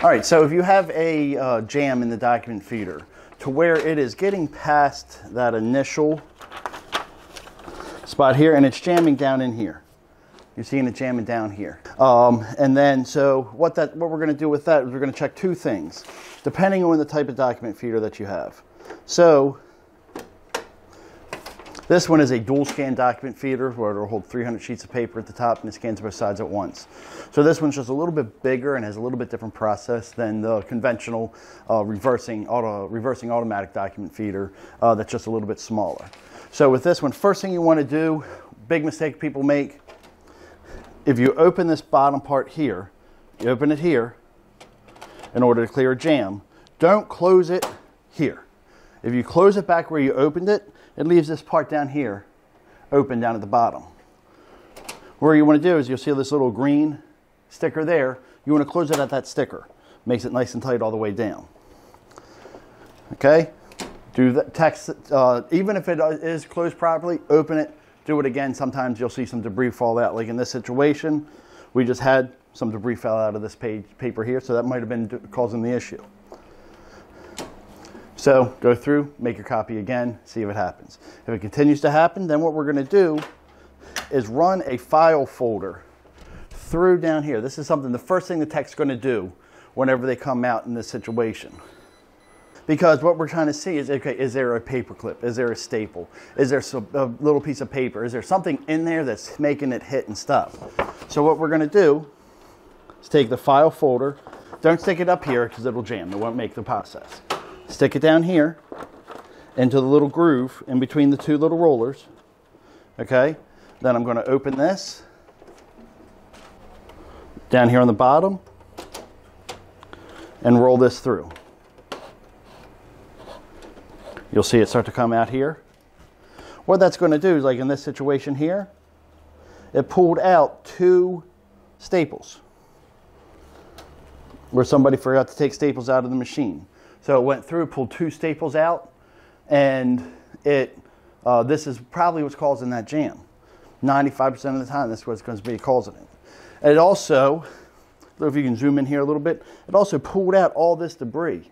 All right, so if you have a uh, jam in the document feeder to where it is getting past that initial spot here and it's jamming down in here. You're seeing it jamming down here. Um, and then, so what that what we're going to do with that is we're going to check two things, depending on the type of document feeder that you have. So this one is a dual scan document feeder where it'll hold 300 sheets of paper at the top and it scans both sides at once. So this one's just a little bit bigger and has a little bit different process than the conventional uh, reversing, auto, reversing automatic document feeder uh, that's just a little bit smaller. So with this one, first thing you want to do, big mistake people make, if you open this bottom part here, you open it here in order to clear a jam, don't close it here. If you close it back where you opened it, it leaves this part down here open down at the bottom. What you want to do is you'll see this little green sticker there. You want to close it at that sticker. Makes it nice and tight all the way down. Okay? Do the text, uh, even if it is closed properly, open it, do it again. Sometimes you'll see some debris fall out. Like in this situation, we just had some debris fell out of this page, paper here, so that might have been causing the issue. So go through, make your copy again, see if it happens. If it continues to happen, then what we're going to do is run a file folder through down here. This is something, the first thing the tech's going to do whenever they come out in this situation. Because what we're trying to see is, okay, is there a paper clip? Is there a staple? Is there a little piece of paper? Is there something in there that's making it hit and stop? So what we're going to do is take the file folder. Don't stick it up here because it'll jam. It won't make the process stick it down here into the little groove in between the two little rollers. Okay, then I'm going to open this down here on the bottom and roll this through. You'll see it start to come out here. What that's going to do is like in this situation here, it pulled out two staples where somebody forgot to take staples out of the machine. So it went through, pulled two staples out, and it. Uh, this is probably what's causing that jam. 95% of the time, that's what's going to be causing it. And It also, if you can zoom in here a little bit, it also pulled out all this debris,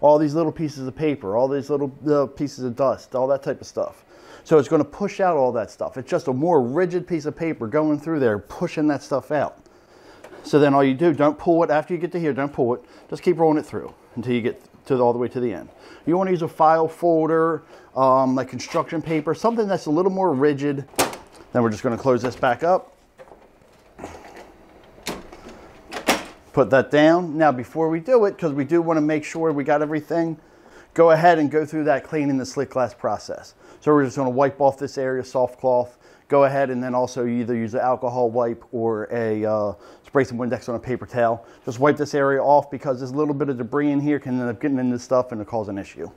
all these little pieces of paper, all these little pieces of dust, all that type of stuff. So it's going to push out all that stuff. It's just a more rigid piece of paper going through there, pushing that stuff out. So then all you do, don't pull it after you get to here, don't pull it, just keep rolling it through until you get to the, all the way to the end. You want to use a file folder, um, like construction paper, something that's a little more rigid. Then we're just going to close this back up. Put that down. Now before we do it, because we do want to make sure we got everything, go ahead and go through that cleaning the slick glass process. So we're just going to wipe off this area, soft cloth, go ahead and then also either use an alcohol wipe or a uh, spray some Windex on a paper towel. Just wipe this area off because a little bit of debris in here can end up getting into stuff and it cause an issue.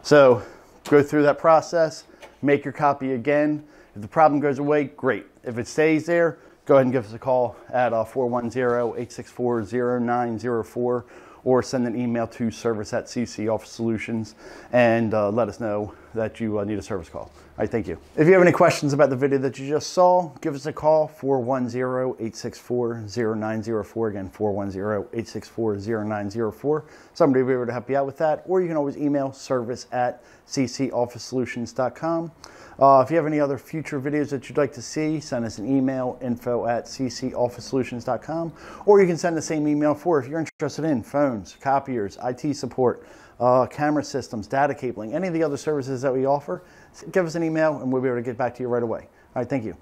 So go through that process, make your copy again. If the problem goes away, great. If it stays there, go ahead and give us a call at uh, 410-864-0904 or send an email to service at CC Office Solutions and uh, let us know that you uh, need a service call. All right, thank you. If you have any questions about the video that you just saw, give us a call 410-864-0904. Again, 410-864-0904. Somebody will be able to help you out with that, or you can always email service at ccofficesolutions.com. Uh, if you have any other future videos that you'd like to see, send us an email, info at ccofficesolutions.com, or you can send the same email for if you're interested in phones, copiers, IT support, uh, camera systems, data cabling, any of the other services that we offer, give us an email and we'll be able to get back to you right away. All right, thank you.